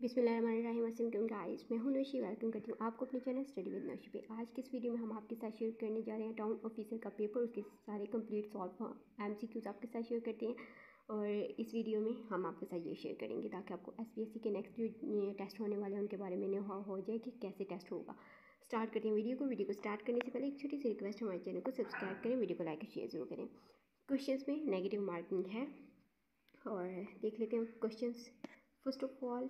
बिस्मिल्लाहिर्रहमानिर्रहीम। गाइस मैं हूँ नौशी। वेलकम करती हूँ आपको अपने चैनल स्टडी विद नौशी पे। आज के इस वीडियो में हम आपके साथ शेयर करने जा रहे हैं टाउन ऑफिसर का पेपर उसके सारे complete solve M C MCQs आपके साथ शेयर करते हैं। और इस वीडियो में हम आपके साथ ये शेयर करेंगे ताकि आपको एस पी एस सी के नेक्स्ट जो टेस्ट होने वाले हैं, उनके बारे में नहीं हो जाए कि कैसे टेस्ट होगा। स्टार्ट करते हैं वीडियो को। वीडियो को स्टार्ट करने से पहले एक छोटी सी रिक्वेस्ट हमारे चैनल को सब्सक्राइब करें वीडियो को लाइक शेयर ज़रूर करें। क्वेश्चन में नेगेटिव मार्किंग है। और देख लेते हैं question first of all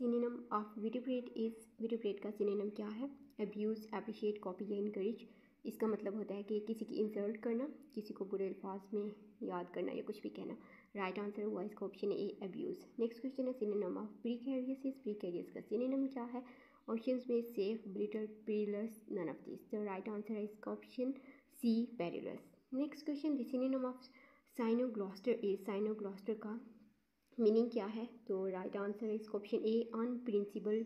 synonym of vituperate is vituperate का सिनेनम क्या है? अब्यूज़ अप्रिशिएट कॉपी या इनकरेज इसका मतलब होता है कि किसी की इंसल्ट करना, किसी को बुरे अल्फाज में याद करना या कुछ भी कहना। राइट आंसर हुआ इसका option A abuse next question है synonym of precarious is precarious का सिनेनम क्या है? ऑप्शन में safe brittle perilous none of this तो राइट आंसर है इसका option C perilous next question the of साइनोग्लॉस्टर इज़ साइनोग्लॉस्टर का मीनिंग क्या है? तो राइट आंसर है इसका ऑप्शन ए अनप्रिंसिपल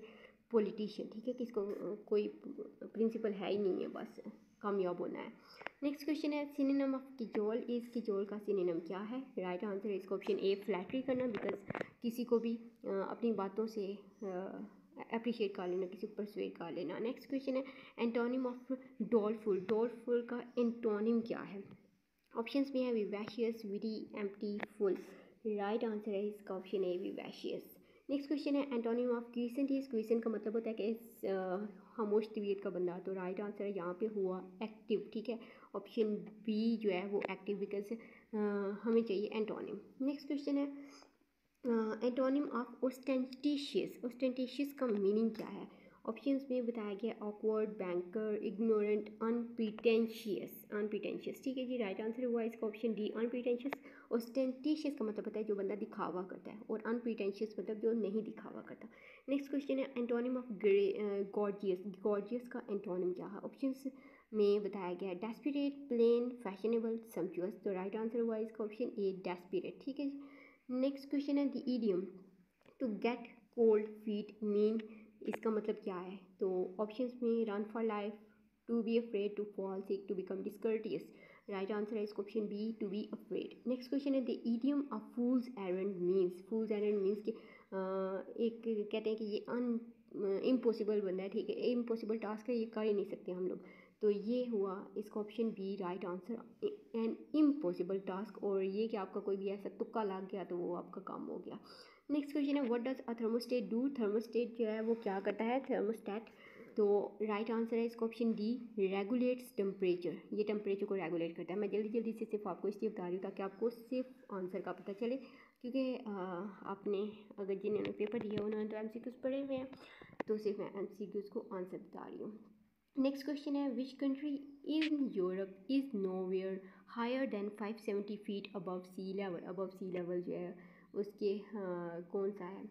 पॉलिटिशियन ठीक है? कि इसको कोई प्रिंसिपल है ही नहीं है, बस कामयाब होना है। नेक्स्ट क्वेश्चन है सिनेम ऑफ़ किजोल इज़ किजोल का सिनेम क्या है? राइट आंसर है इसका ऑप्शन ए फ्लैटरी करना बिकॉज़ किसी को भी अपनी बातों से अप्रिशिएट कर लेना, किसी को परसुएट कर लेना। नेक्स्ट क्वेश्चन है एंटोनिम ऑफ़ डॉलफुल डॉलफुल का एंटोनिम क्या है? ऑप्शंस में है विवैशियस विडी एम्प्टी फुल राइट आंसर है इसका option A vivacious next question है एंटोनिम ऑफ़ क्वेश्चन इस क्वेश्चन का मतलब होता है कि खामोश तबीयत का बंदा तो राइट आंसर है यहाँ पे हुआ एक्टिव ठीक है? ऑप्शन बी जो है वो एक्टिव बिकॉज़ हमें चाहिए एंटोनिम नेक्स्ट क्वेश्चन है एंटोनिम ऑफ़ ओस्टेंटिशियस ओस्टेंटिशियस का मीनिंग क्या है? ऑप्शन में बताया गया awkward banker ignorant unpretentious unpretentious ठीक है जी? राइट आंसर हुआ इसका ऑप्शन डी अनप्रीटेंशियस ओस्टेंटिशियस का मतलब होता है जो बंदा दिखावा करता है और अनप्रीटेंशियस मतलब जो नहीं दिखावा करता। नेक्स्ट क्वेश्चन है एंटोनिम ऑफ़ गॉर्जियस गॉर्जियस का एंटोनिम क्या है? ऑप्शन में बताया गया है डेस्पिरेट प्लेन फैशनेबल सम्चुअस तो राइट आंसर हुआ इसका ऑप्शन ए डेस्पिरेट ठीक है नेक्स्ट क्वेश्चन है the idiom to get cold feet mean इसका मतलब क्या है? तो ऑप्शंस में run for life to be afraid to fall sick to become discourteous right answer है इसका option B to be afraid next question है the idiom of fools errand means fools errand means कि एक कहते हैं कि ये अन इम्पॉसिबल बंदा है, ठीक है? इम्पॉसिबल टास्क है, ये कर ही नहीं सकते हम लोग। तो ये हुआ इसका option B right answer an impossible task और ये कि आपका कोई भी ऐसा तुक्का लग गया तो वो आपका काम हो गया। नेक्स्ट क्वेश्चन है what does a thermostat do thermostat जो है, वो क्या करता है? थर्मोस्टेट तो राइट आंसर है इसका ऑप्शन डी रेगुलेट्स टेम्परेचर ये टेम्परेचर को रेगुलेट करता है। मैं जल्दी जल्दी से सिर्फ़ आपको इसलिए बता रही हूँ ताकि आपको सिर्फ़ आंसर का पता चले। क्योंकि आपने अगर जिन्होंने पेपर दिया उन्होंने तो एम सी क्यूज़ पढ़े हुए हैं तो सिर्फ़ मैं एम सी को आंसर बता रही हूँ। नेक्स्ट क्वेश्चन है which country in Europe is nowhere higher than five seventy feet above sea level above sea level जो है उसके हाँ, कौन सा है?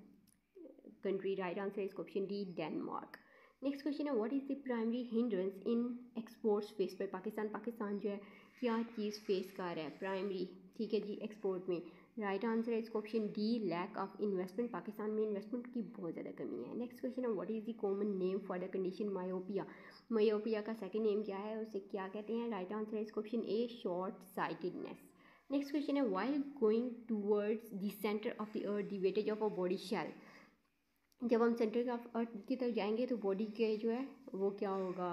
कंट्री राइट आंसर इसका option D Denmark next question है what is the primary hindrance in exports face पर? पाकिस्तान पाकिस्तान जो है, क्या चीज़ फेस कर रहा है? प्राइमरी ठीक है जी एक्सपोर्ट में। राइट आंसर है इसका option D lack of investment Pakistan में इन्वेस्टमेंट की बहुत ज़्यादा कमी है। नेक्स्ट क्वेश्चन है what is the common name for the condition myopia myopia का सेकंड नेम क्या है? उसे क्या कहते हैं? राइट आंसर है इसका option A short sightedness next question है while going towards the centre of the earth the weightage of a body shall जब हम सेंटर ऑफ़ अर्थ की तरफ़ जाएँगे तो बॉडी के जो है, वो क्या होगा?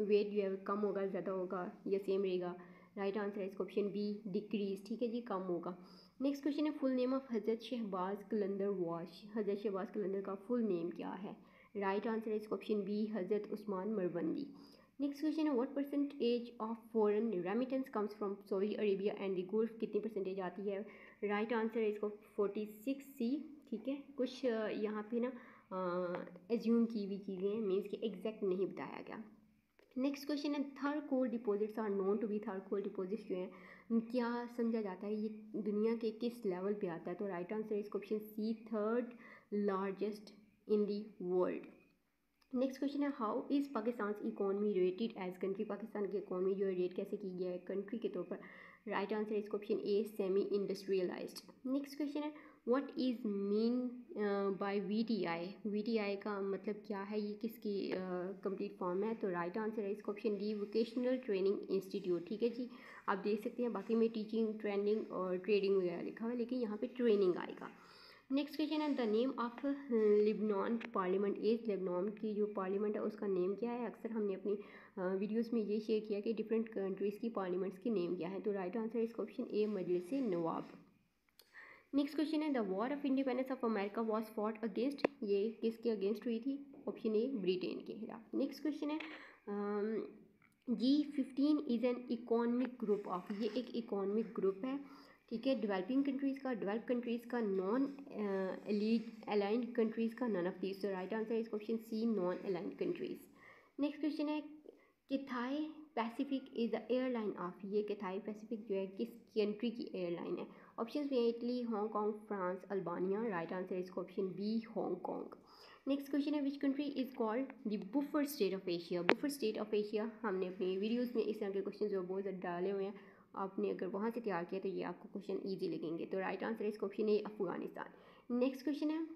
वेट जो है कम होगा, ज़्यादा होगा या सेम रहेगा? राइट आंसर है इसका ऑप्शन बी डिक्रीज ठीक है जी, कम होगा। नेक्स्ट क्वेश्चन है full name of Hazrat Shahbaz Qalandar wash हज़रत शहबाज कलंदर का फुल नेम क्या है? राइट आंसर है इसका option B Hazrat Usman Marwandi next question है what percentage of foreign remittance comes from Saudi Arabia and the Gulf कितनी percentage आती है? राइट आंसर है इसको फोर्टी सिक्स सी ठीक है? कुछ यहाँ पे ना एज्यूम की हुई चीज़ें हैं मीन्स कि एग्जैक्ट नहीं बताया गया। नेक्स्ट क्वेश्चन है third coal deposits are known to be third coal deposits जो हैं क्या समझा जाता है? ये दुनिया के किस लेवल पे आता है? तो राइट आंसर इसका option C third largest in the world next question है how is Pakistan economy rated as country Pakistan की इकोनमी जो है रेट कैसे की गया है? कंट्री के तौर पर राइट आंसर इसका option A semi industrialised next question है what is mean by T I का मतलब क्या है? ये किसकी कंप्लीट uh, फॉर्म है? तो राइट आंसर है इसका option D vocational training institute ठीक है जी? आप देख सकते हैं बाकी में टीचिंग ट्रेनिंग और ट्रेडिंग वगैरह लिखा हुआ है लेकिन यहाँ पे ट्रेनिंग आएगा। नेक्स्ट क्वेश्चन है the name of Lebanon parliament is Lebanon की जो पार्लियामेंट है उसका नेम क्या है? अक्सर हमने अपनी वीडियोस में ये शेयर किया कि डिफरेंट कंट्रीज़ की पार्लियामेंट्स की नेम क्या है? तो राइट आंसर इस question A Majlis Nawab next question है the war of independence of America was fought against ये किसके अगेंस्ट हुई थी? ऑप्शन ए ब्रिटेन के खिलाफ. नेक्स्ट क्वेश्चन है G fifteen is an economic group of ये एक इकोनॉमिक ग्रुप है, ठीक है? डेवलपिंग कंट्रीज़ का डेवलप कंट्रीज़ का नॉन अलाइंड कंट्रीज़ का none of this right answer is question C non aligned countries next question है Cathay Pacific is the airline of ये किथाई पैसिफिक जो है, किस कंट्री की एयरलाइन है? ऑप्शन में Italy Hong Kong France Albania right answer is option B Hong Kong next question है which country is called the buffer state of Asia buffer state of Asia हमने अपनी videos में इस तरह के क्वेश्चन जो बहुत ज़्यादा डाले हुए हैं। आपने अगर वहाँ से तैयार किया तो ये आपको क्वेश्चन ईजी लगेंगे। तो राइट आंसर इस क्वेश्चन है अफ़गानिस्तान नेक्स्ट क्वेश्चन है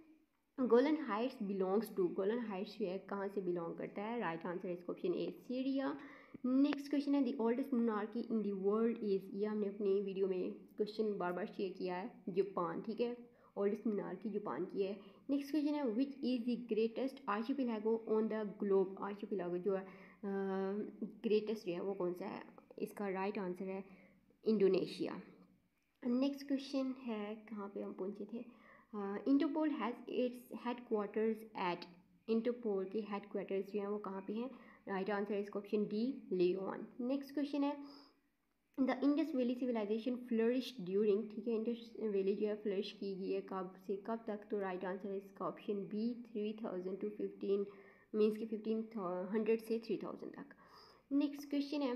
Golan Heights belongs to Golan Heights जो है, कहाँ से बिलोंग करता है? राइट आंसर इस question A Syria next question है the oldest monarchy in the world is ये हमने अपनी वीडियो में क्वेश्चन बार बार शेयर किया है जापान ठीक है? ओल्डेस्ट मोनार्की जापान की है। नेक्स्ट क्वेश्चन है which is the greatest archipelago on the globe archipelago जो है ग्रेटेस्ट जो है, वो कौन सा है? इसका राइट right आंसर है इंडोनेशिया नेक्स्ट क्वेश्चन है, कहाँ पे हम पहुँचे थे? Interpol has its headquarters at Interpol के हेड क्वार्टर्स जो हैं, वो कहाँ पे हैं? Right answer is question D Lyon next question है, the Indus valley civilisation flourish during, ठीक है, इंडस वैली जो है फ्लरिश की गई है, कब से कब तक? तो राइट आंसर है इसका option B, three thousand two fifteen means की फिफ्टीन हंड्रेड से थ्री थाउज़ेंड तक। नेक्स्ट क्वेश्चन है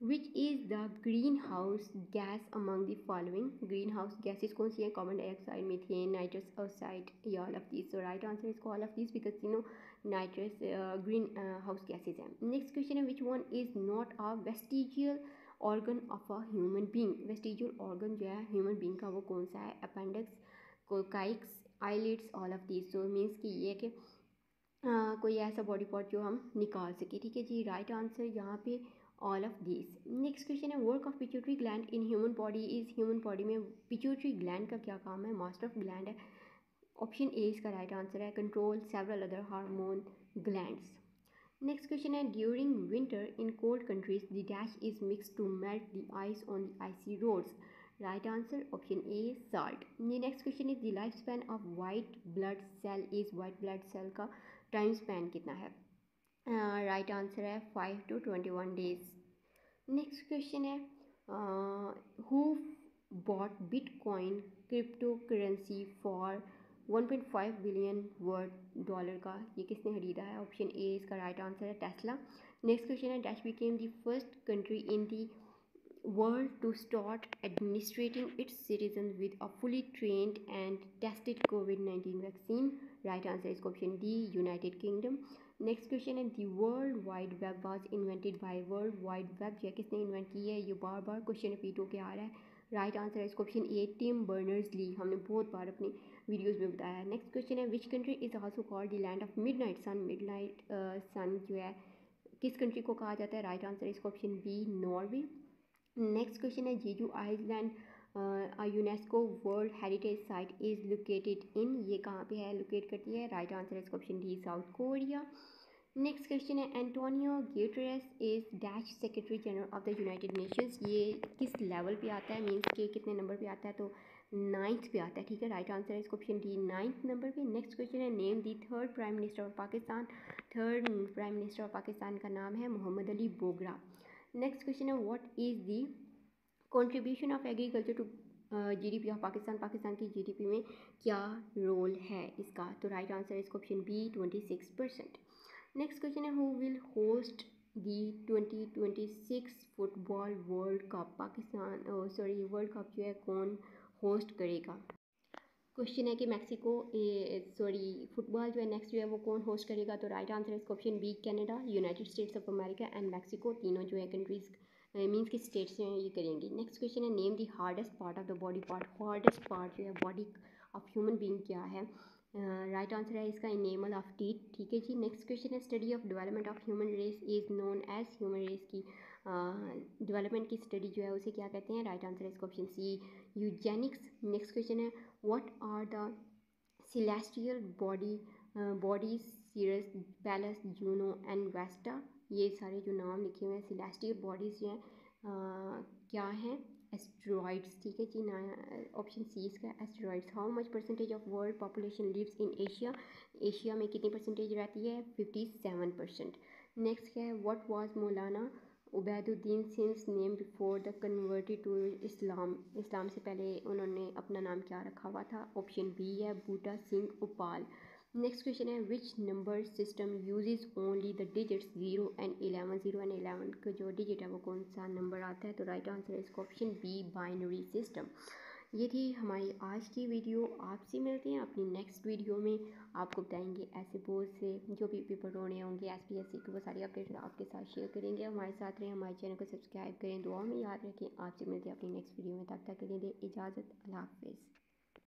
which is the greenhouse gas among the following greenhouse gases कौन सी हैं? Carbon dioxide methane nitrous oxide या all of this right answer is all of this because you know nitrous greenhouse gases हैं. Next question है which one is not a vestigial organ of a human being vestigial organ जो है human being का वो कौन सा है? Appendix coccyx eyelids all of this so means कि ये कि uh, कोई ऐसा बॉडी पार्ट जो हम निकाल सके ठीक है जी? राइट आंसर यहाँ पे all of this next question है work of pituitary gland in human body is human body में पिट्यूटरी ग्लैंड का क्या काम है? मास्टर ऑफ़ ग्लैंड है। ऑप्शन ए इसका राइट आंसर है। Control several other hormone glands next question है during winter in cold countries the dash is mix to melt the ice on the icy roads right answer option A salt next question is the life span of white blood cell is white blood cell का time span कितना है? Right answer है five to twenty one days next question है who bought bitcoin crypto currency for 1.5 billion worth dollar का? ये किसने खरीदा है? ऑप्शन ए इसका राइट आंसर है टेस्ला नेक्स्ट क्वेश्चन है dash became the first country in the world to start administrating its citizen with a fully trained and tested Covid nineteen vaccine right answer is option D United Kingdom next question है the world wide web was invented by world wide web है किसने invent की है? ये बार बार question repeat होकर आ रहा है। Right answer है इस question A Tim Berners Lee हमने बहुत बार अपनी वीडियोस में बताया। है नेक्स्ट क्वेश्चन है which country is also called the land of midnight sun midnight sun जो है, किस कंट्री को कहा जाता है? राइट आंसर इस question B Norway next question है Jeju Island UNESCO world heritage site is located in ये कहाँ पे है लोकेट करती है? राइट आंसर इस option D South Korea next question है Antonio Guterres is dash secretary general of the United nations ये किस लेवल पे आता है? मीन्स के कितने नंबर पे आता है? तो नाइन्थ पे आता है, ठीक है? राइट आंसर है इस ऑप्शन डी नाइन्थ नंबर पे. नेक्स्ट क्वेश्चन है name the third prime minister of Pakistan third prime minister of Pakistan का नाम है मोहम्मद अली बोगरा. नेक्स्ट क्वेश्चन है what is the contribution of agriculture to GDP of Pakistan Pakistan की GDP में क्या role है इसका? तो राइट आंसर है इस question B twenty six percent next question है who will host the twenty twenty six football world cup Pakistan sorry world cup जो है, कौन होस्ट करेगा? क्वेश्चन है कि मैक्सिको सॉरी फुटबॉल जो है नेक्स्ट जो है वो कौन होस्ट करेगा? तो राइट आंसर है option B Canada United States of America and Mexico तीनों जो है कंट्रीज़ मीन्स की स्टेट्स जो हैं ये करेंगी? नेक्स्ट क्वेश्चन है name the hardest part of the body part hardest part जो है बॉडी ऑफ़ ह्यूमन बींग क्या है? राइट uh, आंसर है इसका इनेमल ऑफ़ टीथ ठीक है जी? नेक्स्ट क्वेश्चन है study of development of human race is known as human race की. डेवलपमेंट की स्टडी जो है उसे क्या कहते हैं? राइट आंसर है इसका option C eugenics next question है what are the celestial body body Ceres Pallas Juno and Vesta ये सारे जो नाम लिखे हुए हैं सिलेस्टियल बॉडीज़ जो हैं क्या हैं? एस्ट्रॉइड्स ठीक है जी ना ऑप्शन सी इसका asteroids how much percentage of world population lives in Asia Asia में कितनी परसेंटेज रहती है? फिफ्टी सेवन परसेंट नेक्स्ट क्या है what was Maulana Ubaiduddin since name before the converted to Islam इस्लाम से पहले उन्होंने अपना नाम क्या रखा हुआ था? ऑप्शन बी है, बूटा सिंह उपाल। नेक्स्ट क्वेश्चन है which number system uses only the digits zero and eleven zero and eleven का जो डिजिट है वो कौन सा नंबर आता है? तो राइट आंसर है इसका ऑप्शन बी बाइनरी सिस्टम ये थी हमारी आज की वीडियो। आपसे मिलते हैं अपनी नेक्स्ट वीडियो में। आपको बताएँगे ऐसे बोर्ड से जो भी पेपर होने होंगे एस पी एस सी के, वो सारी अपडेट आपके साथ शेयर करेंगे। हमारे साथ रहें, हमारे चैनल को सब्सक्राइब करें। दुआ में याद रखें। आपसे मिलते हैं अपनी नेक्स्ट वीडियो में। तब तक के लिए इजाज़त। अल्लाह हाफिज़।